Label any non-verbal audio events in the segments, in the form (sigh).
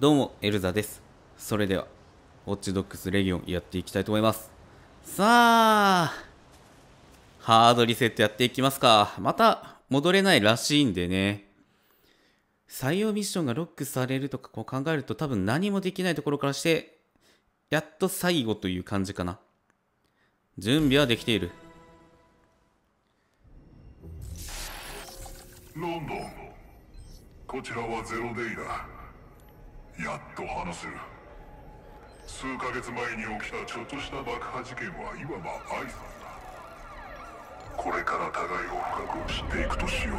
どうも、エルザです。それでは、ウォッチドックスレギオンやっていきたいと思います。さあ、ハードリセットやっていきますか。また戻れないらしいんでね。採用ミッションがロックされるとかこう考えると多分何もできないところからして、やっと最後という感じかな。準備はできている。ロンドンこちらはゼロデイだやっと話せる。数ヶ月前に起きたちょっとした爆破事件はいわば挨拶だ。これから互いを深く知っていくとしよう。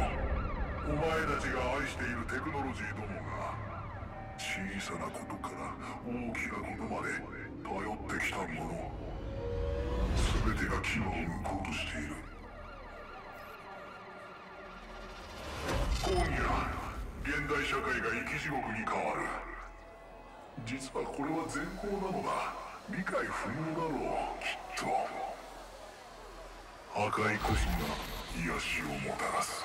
お前たちが愛しているテクノロジーどもが小さなことから大きなことまで頼ってきたもの。全てが機能を向こうとしている。今夜現代社会が生き地獄に変わる。実はこれは善行なのだ。理解不能だろうきっと。破壊こそが癒しをもたらす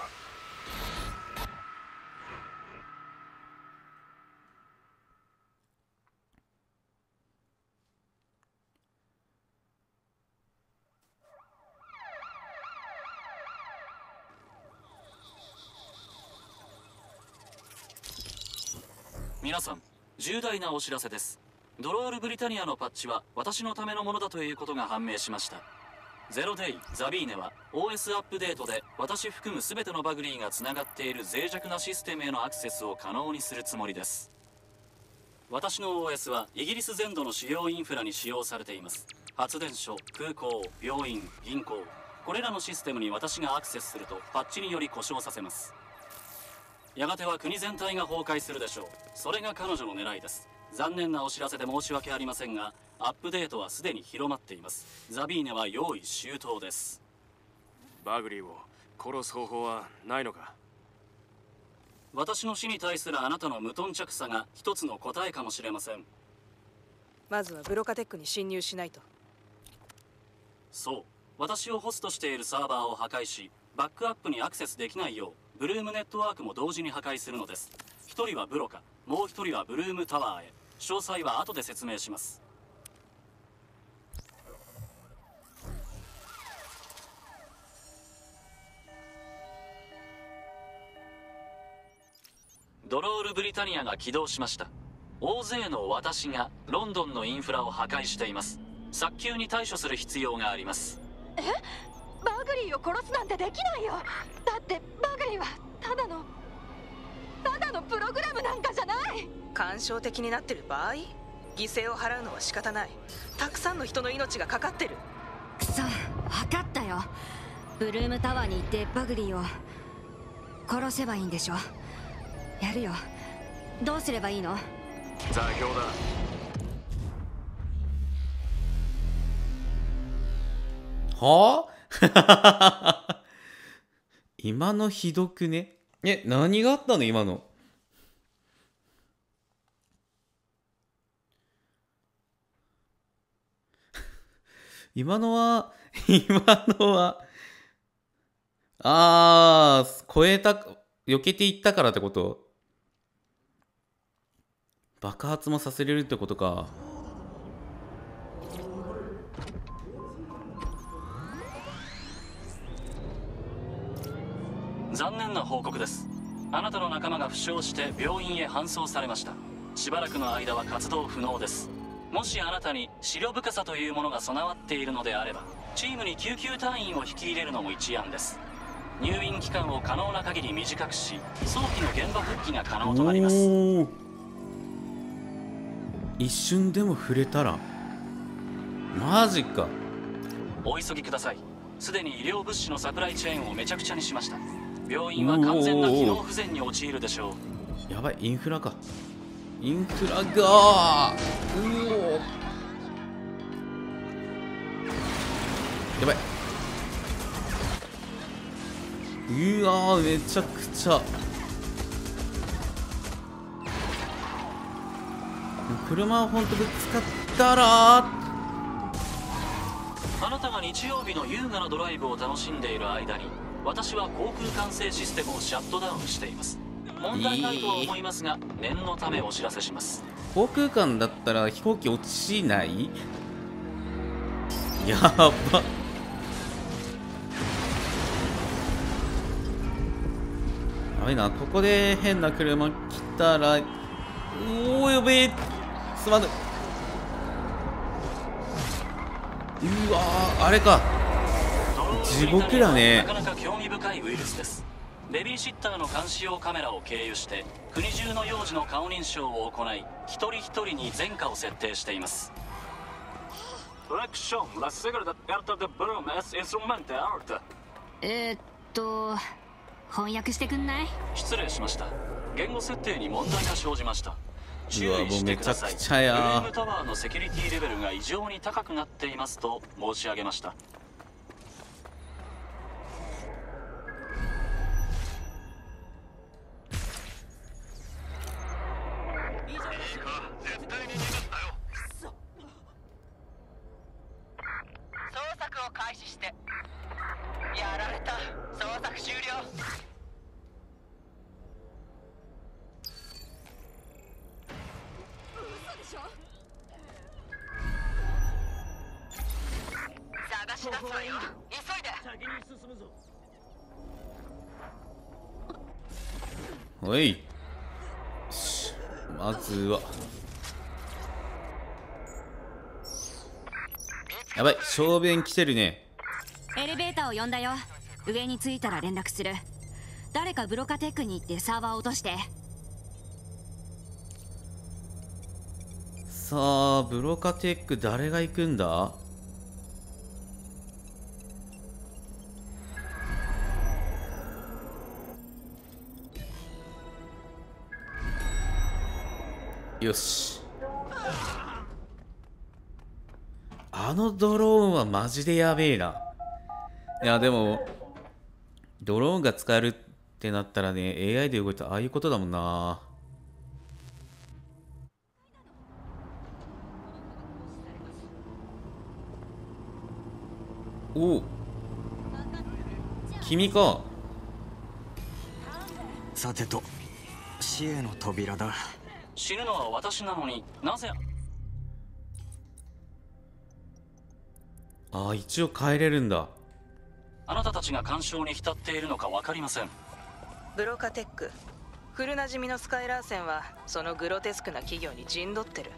皆さん重大なお知らせです。ドロールブリタニアのパッチは私のためのものだということが判明しました。ゼロデイザビーネは OS アップデートで私含む全てのバグリーがつながっている脆弱なシステムへのアクセスを可能にするつもりです。私の OS はイギリス全土の主要インフラに使用されています。発電所空港病院銀行。これらのシステムに私がアクセスするとパッチにより故障させます。やがては国全体が崩壊するでしょう。それが彼女の狙いです。残念なお知らせで申し訳ありませんがアップデートはすでに広まっています。ザビーネは用意周到です。バグリーを殺す方法はないのか？私の死に対するあなたの無頓着さが一つの答えかもしれません。まずはブロカテックに侵入しないと。そう。私をホストしているサーバーを破壊しバックアップにアクセスできないようブルームネットワークも同時に破壊するのです。一人はブロカ。もう一人はブルームタワーへ。詳細は後で説明します。ドロールブリタニアが起動しました。大勢の私がロンドンのインフラを破壊しています。早急に対処する必要があります。え？バグリーを殺すなんてできないよ。だってバグリーはただのただのプログラムなんかじゃない。感傷的になってる場合犠牲を払うのは仕方ない。たくさんの人の命がかかってる。くそ分かったよ。ブルームタワーに行ってバグリーを殺せばいいんでしょ。やるよ。どうすればいいの？座標だ。は？あ (laughs) 今のひどくね？え、何があったの？今の。(laughs) 今のは、(laughs) 今のは、あー、超えた、避けていったからってこと？爆発もさせれるってことか。残念な報告です。あなたの仲間が負傷して病院へ搬送されました。しばらくの間は活動不能です。もしあなたに資料深さというものが備わっているのであればチームに救急隊員を引き入れるのも一案です。入院期間を可能な限り短くし早期の現場復帰が可能となります。一瞬でも触れたらマジか。お急ぎください。すでに医療物資のサプライチェーンをめちゃくちゃにしました病院は完全な機能不全に陥るでしょう。やばいインフラか。インフラがうおやばい。うわーめちゃくちゃ。車をほんとぶつかったらあなたが日曜日の優雅なドライブを楽しんでいる間に私は航空管制システムをシャットダウンしています。問題ないとは思いますが念のためお知らせします。航空間だったら飛行機落ちない？やば。やべえな。ここで変な車来たらうおーやべえ。すまぬうわーあれか。地獄だねウイルスです。ベビーシッターの監視用カメラを経由して国中の幼児の顔認証を行い一人一人に前科を設定しています。えー、っと翻訳してくんない？失礼しました。言語設定に問題が生じました。注意してください。もうめちゃくちゃや。ブルームタワーのセキュリティレベルが異常に高くなっていますと申し上げました小便来てるね。エレベーターを呼んだよ。上に着いたら連絡する。誰かブロカテックに行ってサーバーを落として。さあブロカテック誰が行くんだ？よしあのドローンはマジでやべえな。いやでもドローンが使えるってなったらね AI で動いたらああいうことだもんな。おお君か。さてと死への扉だ。死ぬのは私なのになぜああ一応帰れるんだ。あなたたちが干渉に浸っているのか分かりません。ブロカテック。古なじみのスカイラーセンはそのグロテスクな企業に陣取ってる。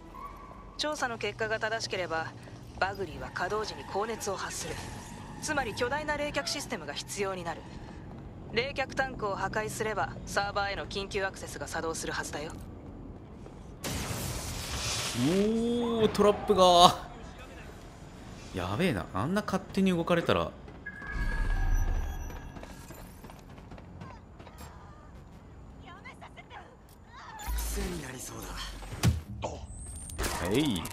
調査の結果が正しければバグリーは稼働時に高熱を発する。つまり巨大な冷却システムが必要になる。冷却タンクを破壊すればサーバーへの緊急アクセスが作動するはずだよ。おおトラップがやべえな。あんな勝手に動かれたら。癖になりそうだ。えい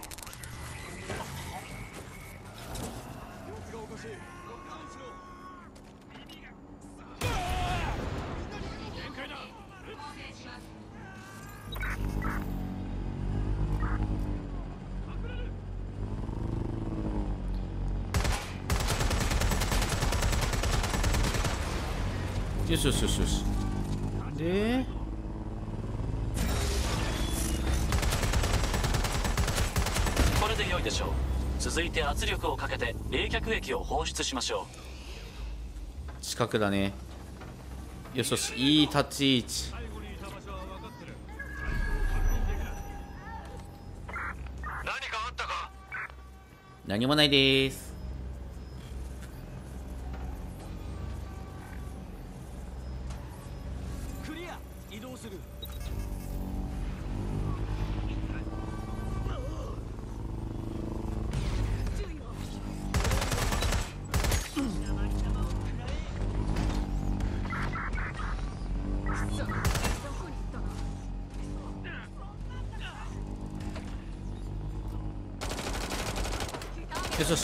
よしよしよしよし。で？これで良いでしょう。続いて圧力をかけて冷却液を放出しましょ近くだね。よしよし。いい立ち位置。何かあったか？何もないです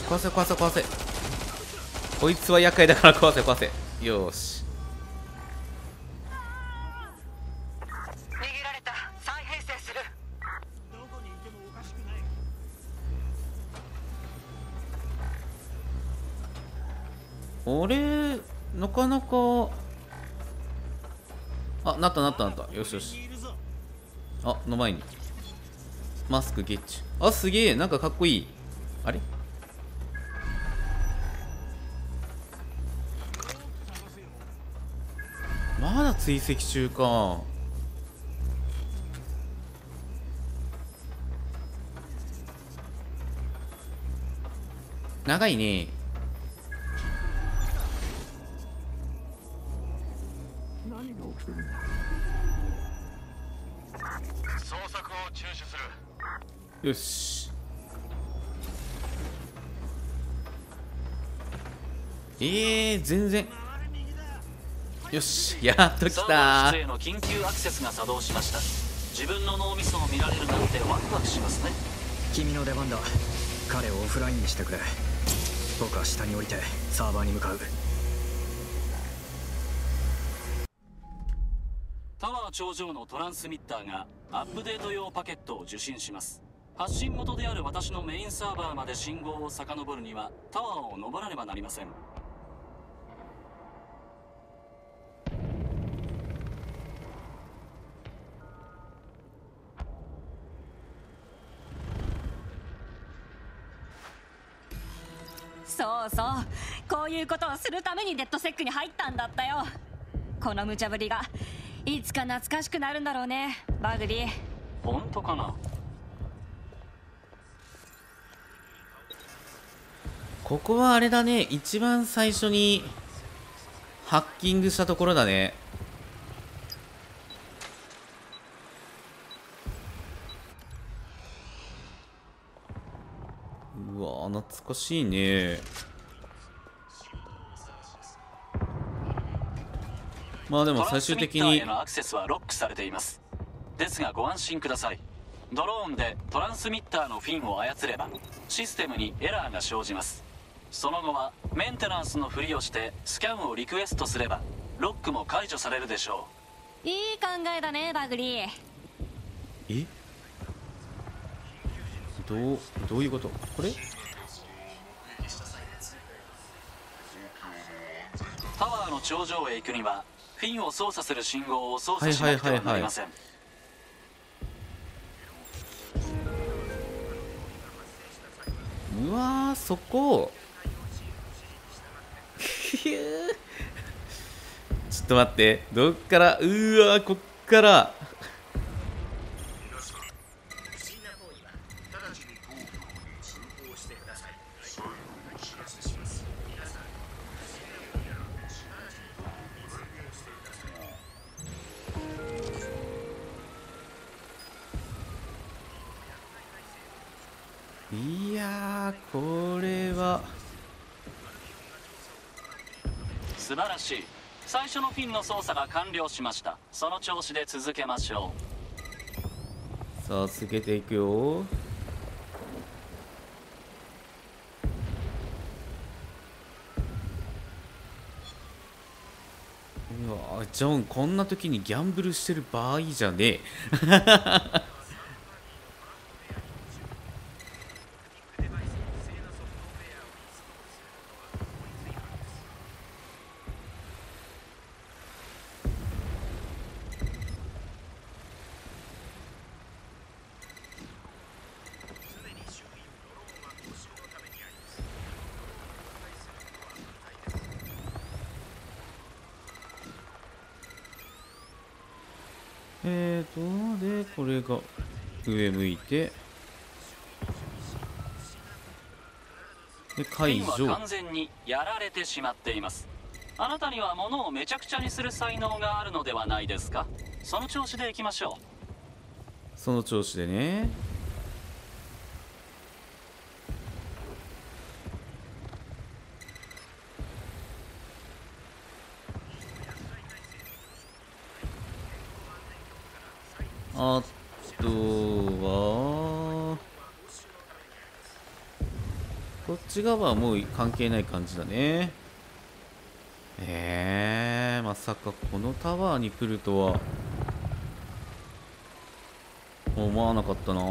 壊せ壊せ壊せ。こいつは厄介だから壊せ壊せ。よし。逃げられた。再編成する。あれ？なかなか。あなったなったなった。よしよし。あの前に。マスクゲッチ。ュあすげえ。なんかかっこいい。あれ？まだ追跡中か。長いね。捜索を中止する。よし。えー、全然よしやっと来た。の緊急アクセスが作動しました。自分の脳みそを見られるなんてワクワクしますね。君の出番だ。彼をオフラインにしてくれ。僕は下に降りてサーバーに向かう。タワー頂上のトランスミッターがアップデート用パケットを受信します。発信元である私のメインサーバーまで信号を遡るにはタワーを登らねばなりませんそうそうこういうことをするためにデッドセックに入ったんだったよ。この無茶ぶりがいつか懐かしくなるんだろうねバグリー。本当かな？ここはあれだね一番最初にハッキングしたところだねうかしいね。まあでも最終的にトランスミッターへのアクセスはロックされています。ですがご安心ください。ドローンでトランスミッターのフィンを操ればシステムにエラーが生じます。その後はメンテナンスのふりをしてスキャンをリクエストすればロックも解除されるでしょいい考えだねバグリー。え？どうどういうこと？これ？タワーの頂上へ行くにはフィンを操作する信号を操作しなくてはなりません。うわーそこ。(laughs) ちょっと待って。どっから？うーわーこっから。やーこれは。素晴らしい。最初のフィンの操作が完了しました。その調子で続けましょう。さあ続けていくよ。うわジョンこんな時にギャンブルしてる場合じゃねえ。えーとでこれが上向いてで解除。完全にやられてしまっています。あなたには物をめちゃくちゃにする才能があるのではないですか？その調子でいきましょその調子でねち側はもう関係ない感じだね。えー、まさかこのタワーに来るとは。思わなかったな。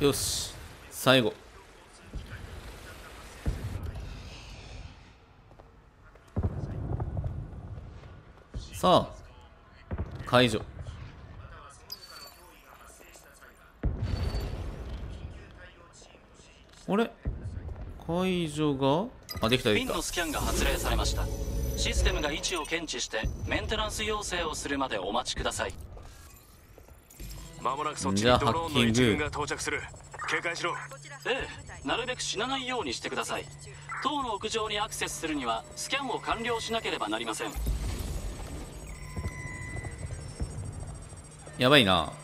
よし最後。さあ解除あれ？解除が？あできたできた。ピンのスキャンが発令されました。システムが位置を検知してメンテナンス要請をするまでお待ちください。まもなくそっちじゃあにドローンのハッキング一軍が到着する。警戒しろ。ええなるべく死なないようにしてください。塔の屋上にアクセスするにはスキャンを完了しなければなりませんやばいな。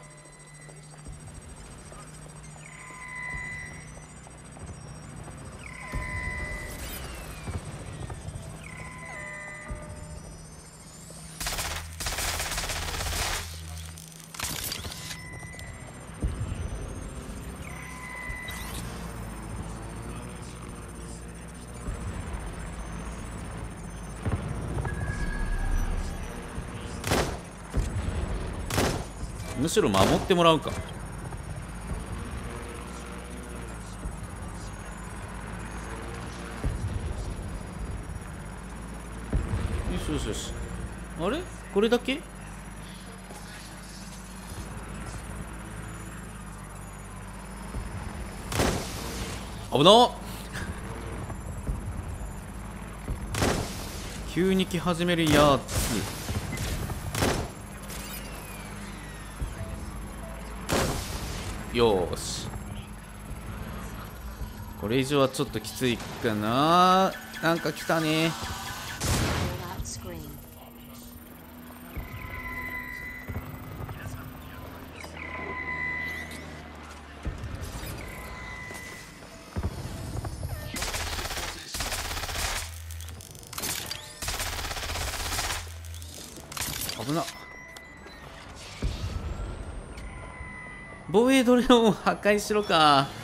むしろ守ってもらうか。よしよしよし。あれ？これだけ？危なっ。(laughs) 急に来始めるやつよーし。これ以上はちょっときついかな。なんか来たね。危な。っ防衛ドレオンを破壊しろか。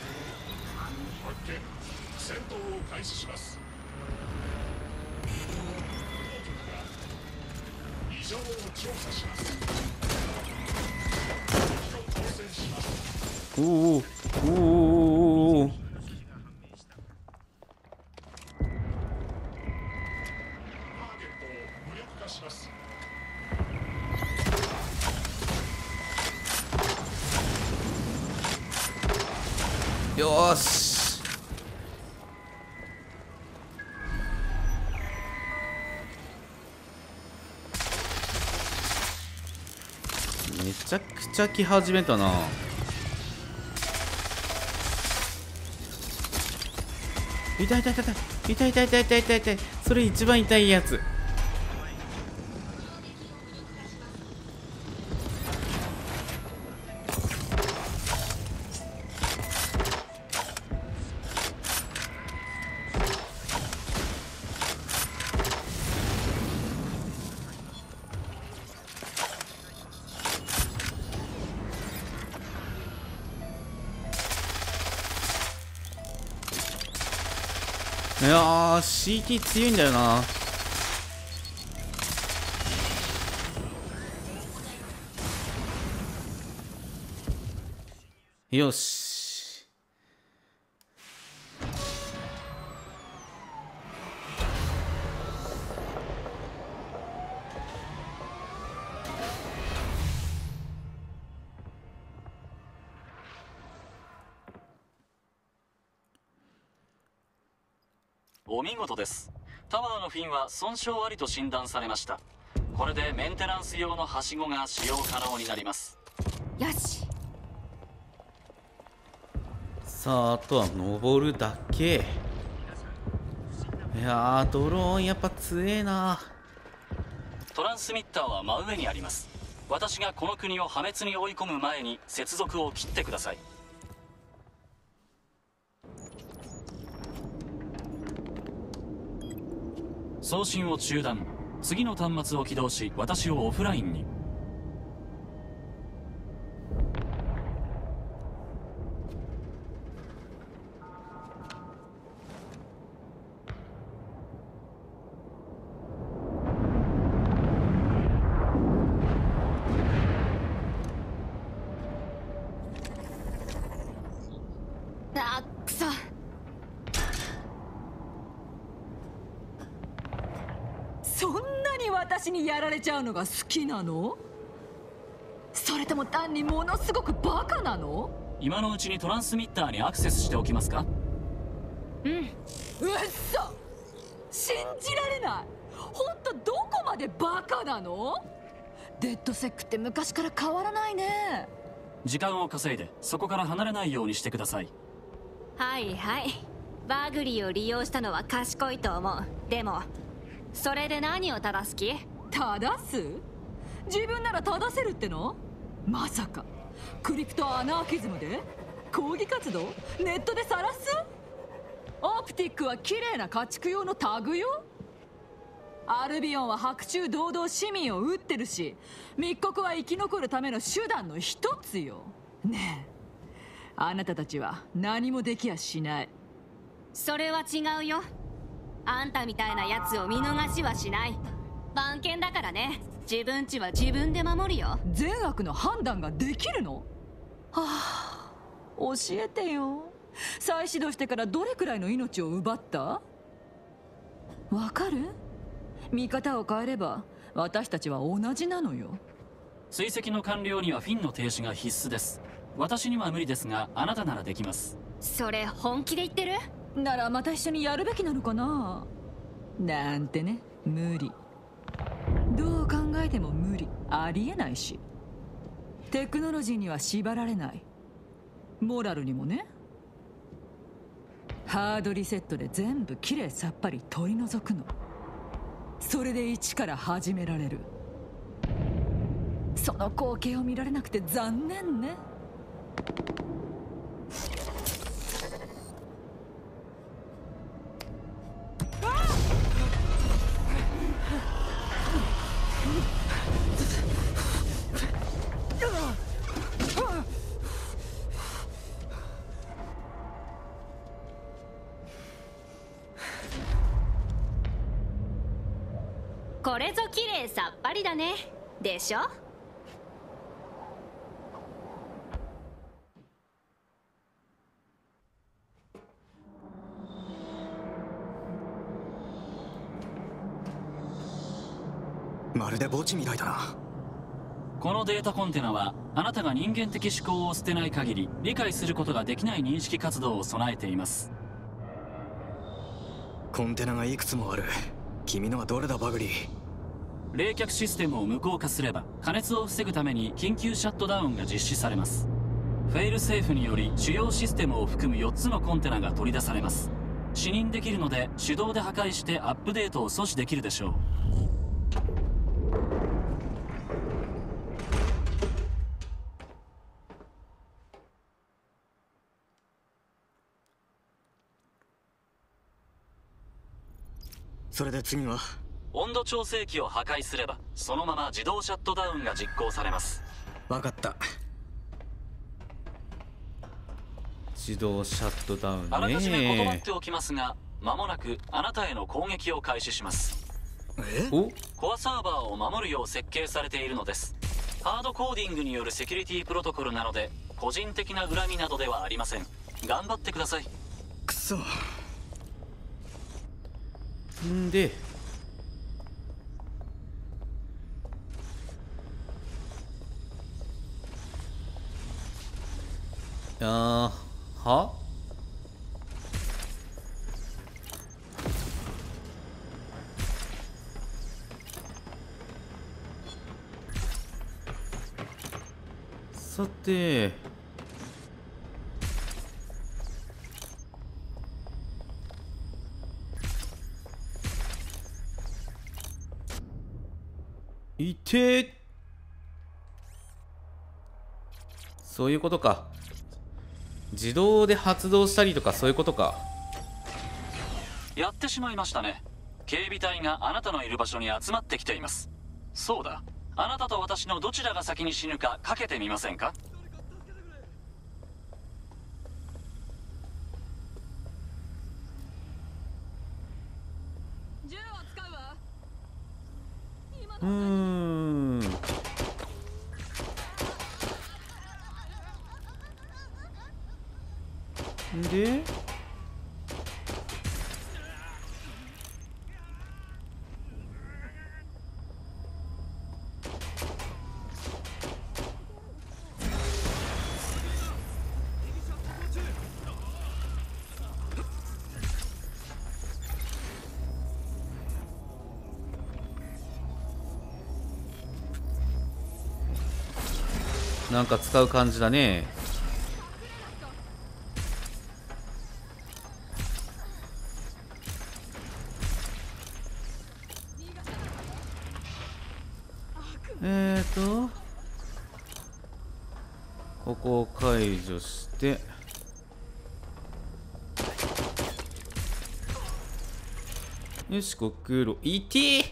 ちゃ来始めたな。痛い痛い痛い痛い。痛い痛い痛い痛い痛い痛い。それ一番痛いやつ。いやー CT 強いんだよな。は損傷ありと診断されました。これでメンテナンス用のはしごが使用可能になります。よし。さああとは登るだけ。いやードローンやっぱ強えな。トランスミッターは真上にあります。私がこの国を破滅に追い込む前に接続を切ってください送信を中断。次の端末を起動し私をオフラインにあくそそんなに私にやられちゃうのが好きなの？それとも単にものすごくバカなの？今のうちにトランスミッターにアクセスしておきますか？うん。うっそ信じられない。本当どこまでバカなの？デッドセックって昔から変わらないね。時間を稼いでそこから離れないようにしてください。はいはい。バグリーを利用したのは賢いと思う。でもそれで何を正す気？正す？自分なら正せるっての？まさか。クリプトアナーキズムで？抗議活動？ネットで晒す？オプティックは綺麗な家畜用のタグよ。アルビオンは白昼堂々市民を撃ってるし密告は生き残るための手段の一つよ。ねえ。あなたたちは何もできやしない。それは違うよ。あんたみたいなやつを見逃しはしない。番犬だからね。自分ちは自分で守るよ。善悪の判断ができるの？はあ教えてよ。再始動してからどれくらいの命を奪った？わかる？見方を変えれば私たちは同じなのよ。追跡の完了にはフィンの停止が必須です。私には無理ですがあなたならできます。それ本気で言ってる？ならまた一緒にやるべきなのかな？なんてね無理どう考えても無理。ありえないし。テクノロジーには縛られない。モラルにもね。ハードリセットで全部きれいさっぱり取り除くの。それで一から始められる。その光景を見られなくて残念ね。ね。でしょ？まるで墓地みたいだな。このデータコンテナはあなたが人間的思考を捨てない限り理解することができない認識活動を備えています。コンテナがいくつもある。君のはどれだバグリ？ー冷却システムを無効化すれば加熱を防ぐために緊急シャットダウンが実施されます。フェイルセーフにより主要システムを含む4つのコンテナが取り出されます。視認できるので手動で破壊してアップデートを阻止できるでしょう。それで次は？温度調整器を破壊すればそのまま自動シャットダウンが実行されます。分かった。自動シャットダウンあらかじめ断っねておきますが間もなくあなたへの攻撃を開始します。え？お？コアサーバーを守るよう設計されているのです。ハードコーディングによるセキュリティプロトコルなので個人的な恨みなどではありません。頑張ってください。くそ。んであー。は？さて。いて。そういうことか。自動で発動したりとかそういうことか。やってしまいましたね。警備隊があなたのいる場所に集まってきています。そうだ。あなたと私のどちらが先に死ぬかかけてみませんか？銃を使うわ。今うーんでなんか使う感じだねて。よしこくろい。てー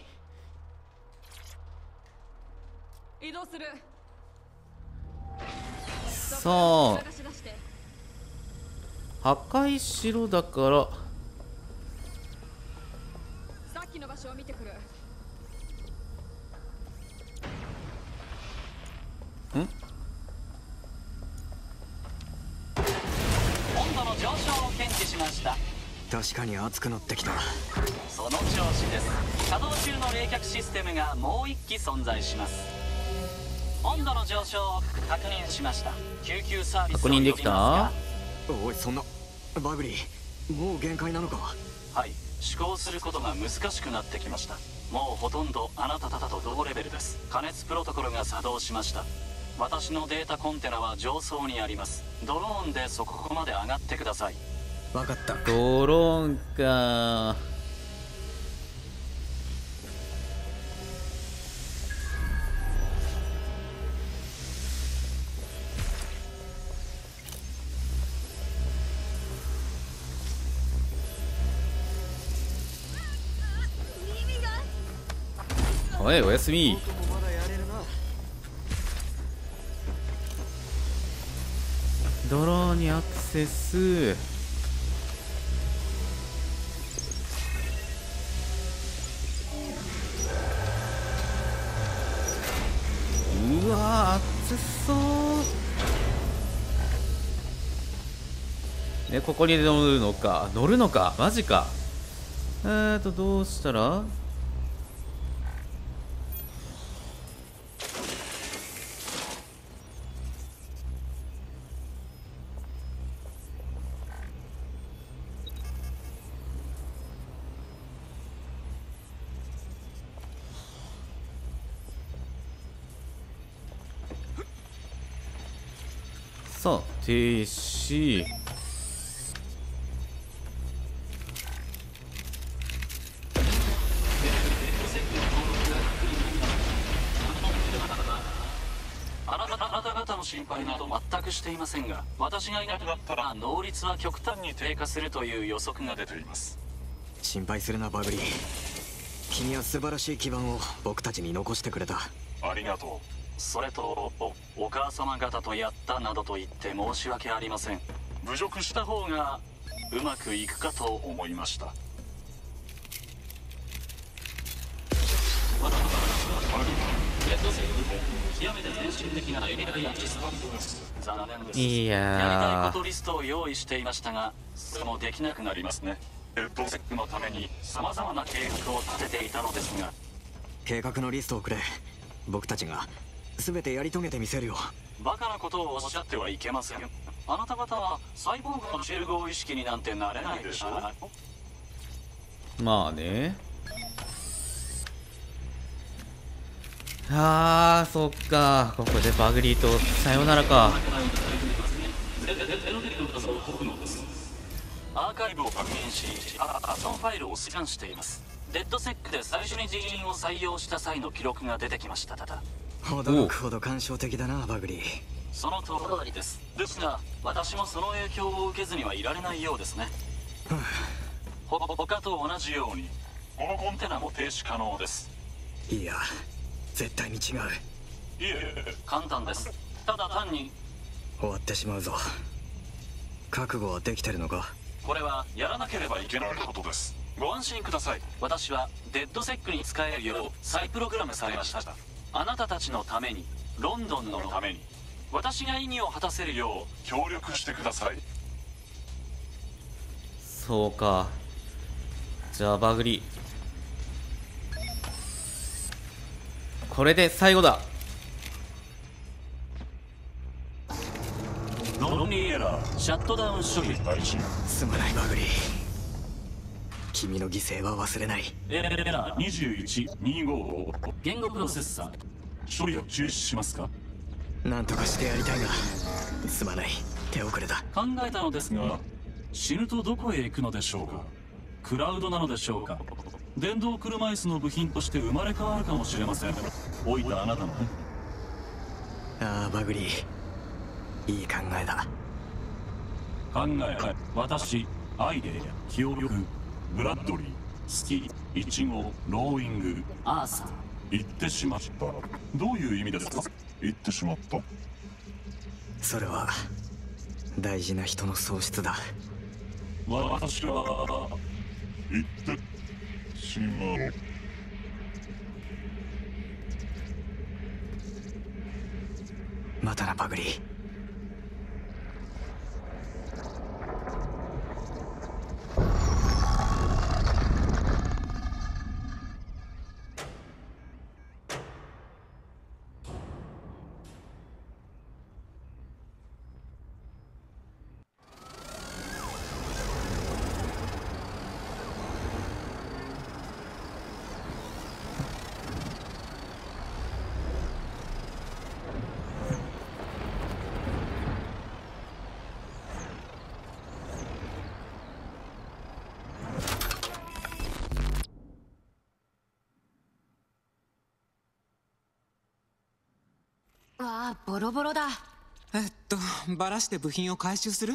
移動する。さあ。破壊しろだからさっきの場所を見てくる温度の上昇を検知しました。確かに熱くなってきた。その調子です。稼働中の冷却システムがもう一機存在します。温度の上昇を確認しました。救急サービスを確認できた？おいそんな。バグリーもう限界なのかか？はい。思考することが難しくなってきました。もうほとんどあなた方と同レベルです。加熱プロトコルが作動しました。私のデータコンテナは上層にあります。ドローンでそこまで上がってください分かった。ドローンか。おいおやすみ。ドローンにアクセスわ熱そう。ねここに乗るのか？乗るのか？マジか。えーとどうしたら？停止あなたあなた方の心配など全くしていませんが私がいなくなったら能率は極端に低下するという予測が出ています。心配するなバグリー。君は素晴らしい基盤を僕たちに残してくれた。ありがとうそれとおお母様方とやったなどと言って申し訳ありません。侮辱した方がうまくいくかと思いました。極めて先進的なエリアアシスタントです残念ですいやー。やりたいことリストを用意していましたがそれもできなくなりますね。レッドセックのために様々な計画を立てていたのですが。計画のリストをくれ。僕たちが全てやり遂げてみせるよ。バカなことをおっしゃってはいけません。あなた方はサイボーグの集合意識になんてなれないでしょ？うまあね。あーそっか。ここでバグリーとさよならか。アーカイブを確認しああそのファイルをスキャンしていますデッドセックで最初に人員を採用した際の記録が出てきましたただ驚くほど感傷的だなバグリー。その通りです。ですが私もその影響を受けずにはいられないようですね。ほ他と同じようにこのコンテナも停止可能です。いや絶対に違う。いえ簡単です。ただ単に終わってしまうぞ。覚悟はできてるのか？これはやらなければいけないことです。ご安心ください。私はデッドセックに使えるよう再プログラムされましたあなたたちのためにロンドンのために私が意義を果たせるよう協力してください。そうか。じゃあバグリ。ーこれで最後だ。メモリーエラーシャットダウン処理開始すまないバグリー君の犠牲は忘れない。エラー21255言語プロセッサー。処理を中止しますか？なんとかしてやりたいがすまない。手遅れだ。考えたのですが死ぬとどこへ行くのでしょうか？クラウドなのでしょうか？電動車椅子の部品として生まれ変わるかもしれません。老いたあなたの。ねああバグリー。いい考えだ。考えはい私アイデア協力ブラッドリースキーイチゴローイングアーサー。言ってしまった。どういう意味ですか？言ってしまった。それは大事な人の喪失だ。私は言ってしまう。またなバグリ。ーわあボロボロだ。えっとバラして部品を回収する？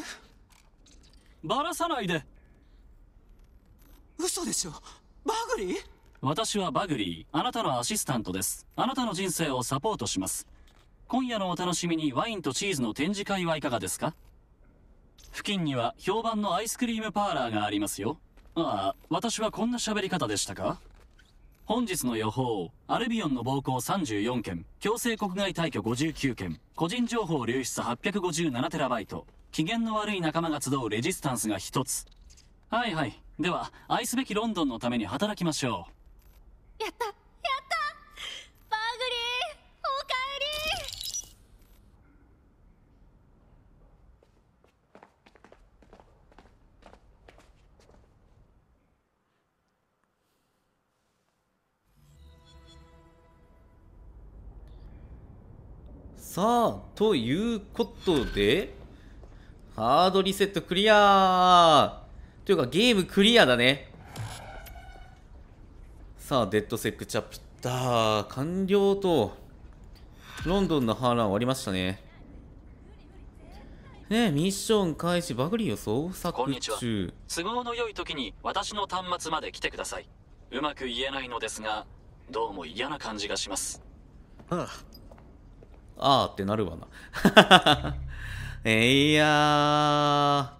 バラさないで。嘘でしょ。バグリー？私はバグリー。あなたのアシスタントです。あなたの人生をサポートします。今夜のお楽しみにワインとチーズの展示会はいかがですか？付近には評判のアイスクリームパーラーがありますよ。ああ私はこんな喋り方でしたか？本日の予報アルビオンの暴行34件強制国外退去59件個人情報流出857テラバイト機嫌の悪い仲間が集うレジスタンスが1つ。はいはい。では愛すべきロンドンのために働きましょう。やったやった！さあということでハードリセットクリア。というかゲームクリアだね。さあデッドセックチャプター完了とロンドンの反乱終わりましたね。ねえミッション開始バグリーを捜索こんにちは。中都合の良い時に私の端末まで来てください。うまく言えないのですがどうも嫌な感じがします。ああーってなるわな。(laughs) えーいや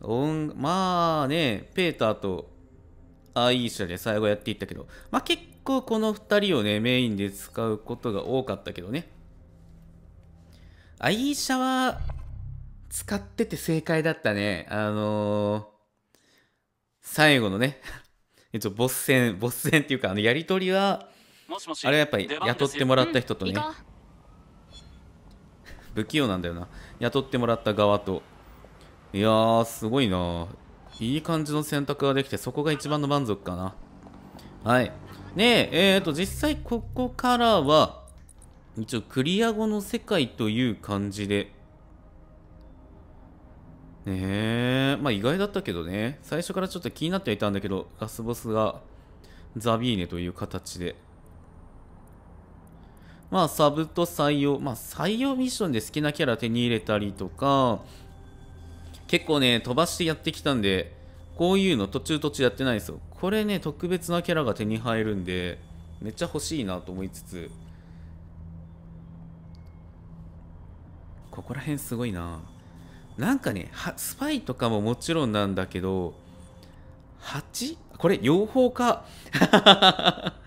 ー、音まあね、ペーターとアイーシャで最後やっていったけど、まあ結構この2人をね、メインで使うことが多かったけどね。アイーシャは使ってて正解だったね。あのー、最後のね、(laughs) 一応ボス戦、ボス戦っていうか、あのやりとりは、もしもし。あれやっぱり雇ってもらった人とね、行こ不器用なんだよな。雇ってもらった側と。いやーすごいな。いい感じの選択ができてそこが一番の満足かな。はい。ねええー、と実際ここからは一応クリア後の世界という感じで。ねえまあ意外だったけどね。最初からちょっと気になってはいたんだけどラスボスがザビーネという形で。まあ、サブと採用、まあ、採用ミッションで好きなキャラ手に入れたりとか、結構ね、飛ばしてやってきたんで、こういうの途中途中やってないですよ。これね、特別なキャラが手に入るんで、めっちゃ欲しいなと思いつつ、ここら辺すごいな。なんかね、スパイとかももちろんなんだけど、8? これ、養蜂か？(laughs)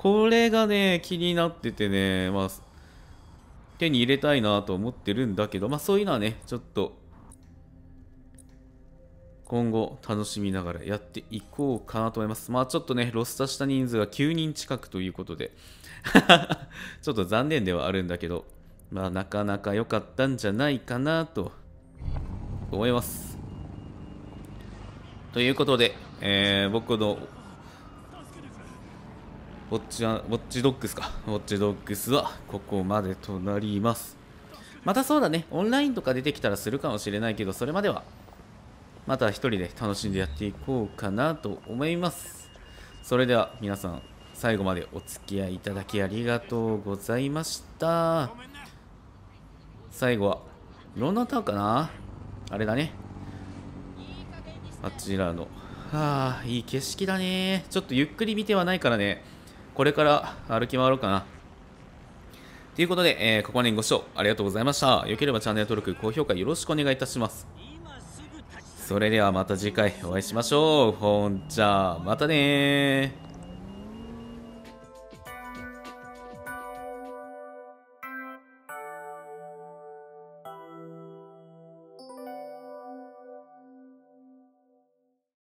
これがね、気になっててね、まあ、手に入れたいなと思ってるんだけど、まあそういうのはね、ちょっと、今後楽しみながらやっていこうかなと思います。まあちょっとね、ロスタした人数が9人近くということで、(laughs) ちょっと残念ではあるんだけど、まあなかなか良かったんじゃないかなと思います。ということで、えー僕のウォッチはウォッチドッグスか。ウォッチドッグスはここまでとなります。またそうだね。オンラインとか出てきたらするかもしれないけどそれまではまた一人で楽しんでやっていこうかなと思います。それでは皆さん最後までお付き合いいただきありがとうございました。最後はロンドンタウンかな？あれだね。あちらのはあいい景色だね。ちょっとゆっくり見てはないからね。これから歩き回ろうかなということで、えーここまでご視聴ありがとうございました。よければチャンネル登録、高評価よろしくお願いいたします。それではまた次回お会いしましょう。ほんじゃあ、またね。